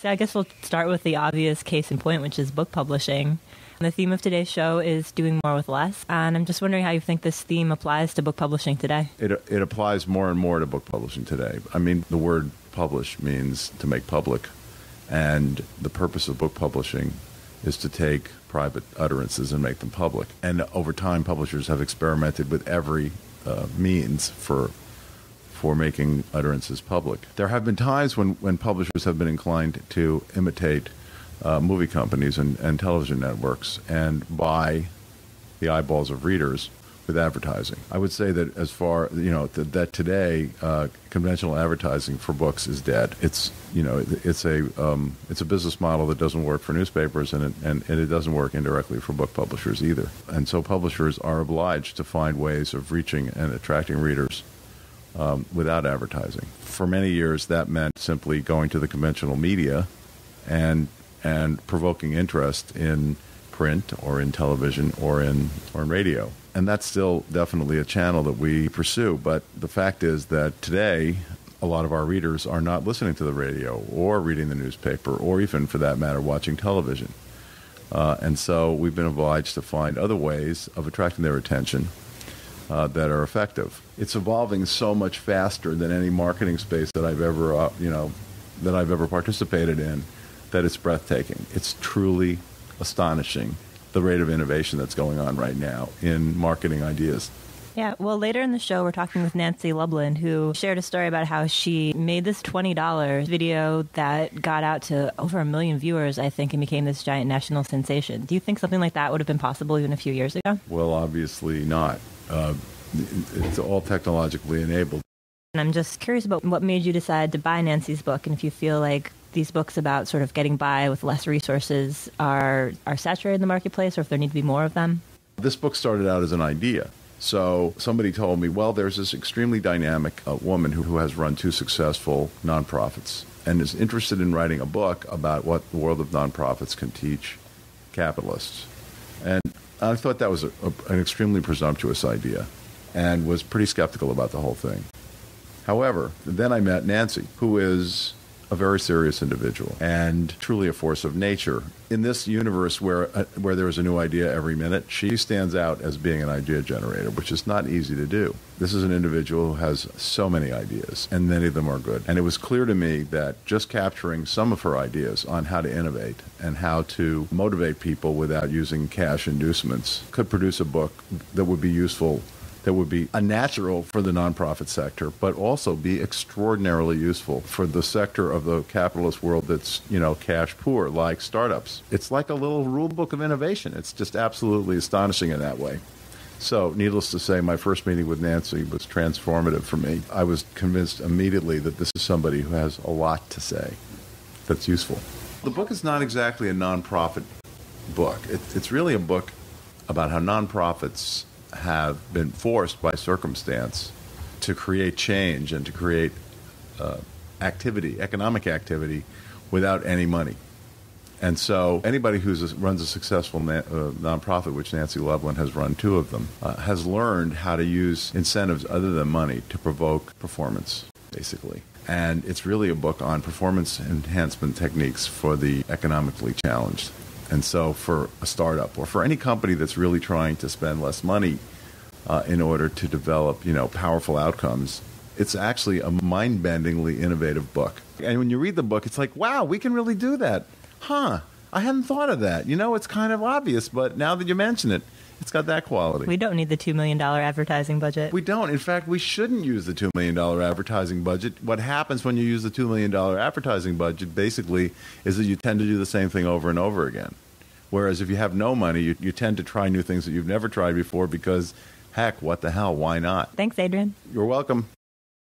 So I guess we'll start with the obvious case in point, which is book publishing. The theme of today's show is doing more with less, and I'm just wondering how you think this theme applies to book publishing today. It, it applies more and more to book publishing today. I mean, the word publish means to make public, and the purpose of book publishing is to take private utterances and make them public. And over time, publishers have experimented with every uh, means for for making utterances public. There have been times when, when publishers have been inclined to imitate uh, movie companies and, and television networks and buy the eyeballs of readers with advertising. I would say that as far you know that, that today uh, conventional advertising for books is dead. It's you know it's a um, it's a business model that doesn't work for newspapers and it, and, and it doesn't work indirectly for book publishers either. And so publishers are obliged to find ways of reaching and attracting readers um, without advertising. For many years, that meant simply going to the conventional media and and provoking interest in print or in television or in or in radio. And that's still definitely a channel that we pursue. But the fact is that today, a lot of our readers are not listening to the radio or reading the newspaper or even, for that matter, watching television. Uh, and so we've been obliged to find other ways of attracting their attention uh, that are effective. It's evolving so much faster than any marketing space that I've ever, uh, you know, that I've ever participated in that it's breathtaking. It's truly astonishing the rate of innovation that's going on right now in marketing ideas. Yeah, well, later in the show, we're talking with Nancy Lublin, who shared a story about how she made this $20 video that got out to over a million viewers, I think, and became this giant national sensation. Do you think something like that would have been possible even a few years ago? Well, obviously not. Uh, it's all technologically enabled. And I'm just curious about what made you decide to buy Nancy's book and if you feel like these books about sort of getting by with less resources are are saturated in the marketplace or if there need to be more of them? This book started out as an idea. So somebody told me, well, there's this extremely dynamic uh, woman who, who has run two successful nonprofits and is interested in writing a book about what the world of nonprofits can teach capitalists. And I thought that was a, a, an extremely presumptuous idea and was pretty skeptical about the whole thing. However, then I met Nancy, who is a very serious individual and truly a force of nature. In this universe where uh, where there is a new idea every minute, she stands out as being an idea generator, which is not easy to do. This is an individual who has so many ideas, and many of them are good. And it was clear to me that just capturing some of her ideas on how to innovate and how to motivate people without using cash inducements could produce a book that would be useful that would be unnatural for the nonprofit sector, but also be extraordinarily useful for the sector of the capitalist world that's, you know, cash poor, like startups. It's like a little rule book of innovation. It's just absolutely astonishing in that way. So, needless to say, my first meeting with Nancy was transformative for me. I was convinced immediately that this is somebody who has a lot to say that's useful. The book is not exactly a nonprofit book, it, it's really a book about how nonprofits have been forced by circumstance to create change and to create uh, activity, economic activity, without any money. And so, anybody who runs a successful na- uh, nonprofit, which Nancy Lublin has run two of them, uh, has learned how to use incentives other than money to provoke performance, basically. And it's really a book on performance enhancement techniques for the economically challenged. And so, for a startup or for any company that's really trying to spend less money uh, in order to develop, you know, powerful outcomes, it's actually a mind-bendingly innovative book. And when you read the book, it's like, wow, we can really do that, huh? I hadn't thought of that. You know, it's kind of obvious, but now that you mention it, it's got that quality. We don't need the $2 million advertising budget. We don't. In fact, we shouldn't use the $2 million advertising budget. What happens when you use the $2 million advertising budget basically is that you tend to do the same thing over and over again. Whereas if you have no money, you, you tend to try new things that you've never tried before because, heck, what the hell? Why not? Thanks, Adrian. You're welcome.